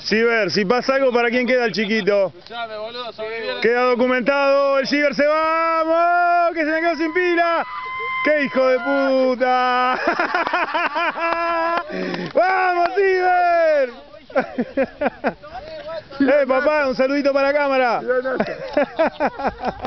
Ciber, si pasa algo, ¿para quién queda el chiquito? Boludo, Queda documentado, el Ciber se va, ¡vamos! ¡Que se me quedó sin pila! ¡Qué hijo de puta! ¡Vamos, Ciber! ¡Eh, papá, un saludito para la cámara!